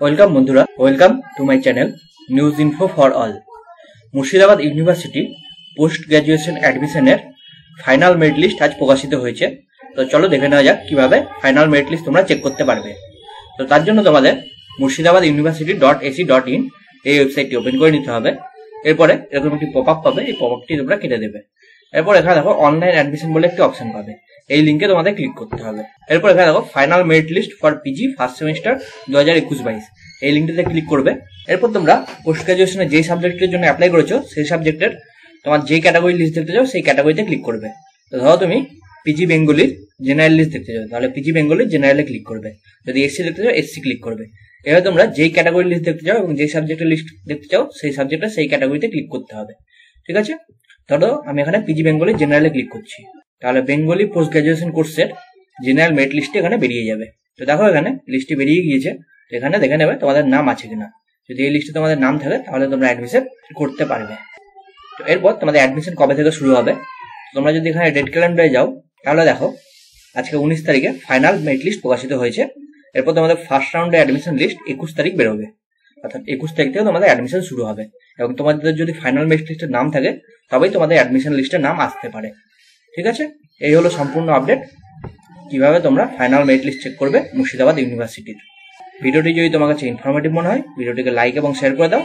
Welcome বন্ধুরা, welcome to my channel news info for all. Murshidabad university post graduation অ্যাডমিশনের final merit list আজ প্রকাশিত হয়েছে। তো চলো দেখে নেওয়া যাক কীভাবে ফাইনাল মেরিট লিস্ট তোমরা চেক করতে পারবে। তো তার জন্য তোমাদের Murshidabad university dot AC dot in এই ওয়েবসাইটটি ওপেন করে নিতে হবে। এরপরে এরকম একটি পপ আপ পাবে, এই পপ আপটি তোমরা কেটে দেবে। এরপর এখানে দেখো অনলাইন অ্যাডমিশন বলে একটি অপশন পাবে। এই লিঙ্কে তোমাদের ক্লিক করতে হবে। এরপর এখানে দেখো final merit list for PG first semester দু হাজার একুশ বাইশ। এই লিঙ্কটিতে ক্লিক করবে। এরপর তোমরা পোস্ট গ্রাজুয়েশনে যেই সাবজেক্টের জন্য অ্যাপ্লাই করেছ, সেই সাবজেক্টের তোমার যেই ক্যাটাগরি লিস্ট দেখতে চাও, সেই ক্যাটাগরিতে ক্লিক করবে। তো ধরো তুমি পিজি বেঙ্গলির জেনারেল লিস্ট দেখতে চাও, তাহলে পিজি বেঙ্গলির জেনারেলে ক্লিক করবে। যদি এসসি দেখতে চাও এসসি ক্লিক করবে। এভাবে তোমরা যেই ক্যাটাগরি লিস্ট দেখতে চাও এবং যেই সাবজেক্টের লিস্ট দেখতে চাও, সেই সাবজেক্টের সেই ক্যাটাগরিতে ক্লিক করতে হবে। ঠিক আছে? ধরো আমি এখানে পিজি বেঙ্গলি জেনারেলে ক্লিক করছি। তাহলে বেঙ্গলি পোস্ট গ্রাজুয়েশন কোর্সের জেনারেল মেরিট লিস্টে এখানে বেরিয়ে যাবে। তো দেখো এখানে লিস্টে বেরিয়ে গিয়েছে। এখানে দেখে নেবে তোমাদের নাম আছে কিনা। যদি এই লিস্টে তোমাদের নাম থাকে, তাহলে তোমরা অ্যাডমিশন করতে পারবে। তো এরপর তোমাদের অ্যাডমিশন কবে থেকে শুরু হবে? তোমরা যদি এখানে ডেট ক্যালেন্ডারে যাও, তাহলে দেখো, আজকে উনিশ তারিখে ফাইনাল মেরিট লিস্ট প্রকাশিত হয়েছে। এরপর তোমাদের ফার্স্ট রাউন্ডে অ্যাডমিশন লিস্ট একুশ তারিখ বেরোবে। অর্থাৎ একুশ তারিখ থেকে তোমাদের অ্যাডমিশন শুরু হবে। এবং তোমাদের যদি ফাইনাল মেরিট লিস্টের নাম থাকে, তবেই তোমাদের অ্যাডমিশন লিস্টের নাম আসতে পারে। ঠিক আছে? এই হলো সম্পূর্ণ আপডেট কীভাবে তোমরা ফাইনাল মেরিট লিস্ট চেক করবে মুর্শিদাবাদ ইউনিভার্সিটির। ভিডিওটি যদি তোমার কাছে ইনফরমেটিভ মনে হয়, ভিডিওটিকে লাইক এবং শেয়ার করে দাও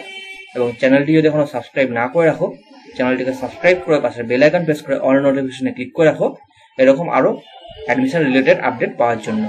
এবং চ্যানেলটি যদি এখনও সাবস্ক্রাইব না করে রাখো চ্যানেলটিকে সাবস্ক্রাইব করে পাশে বেল আইকন প্রেস করে অল নোটিফিকেশনে ক্লিক করে রাখো। এরকম আরও অ্যাডমিশন রিলেটেড আপডেট পাওয়ার জন্য।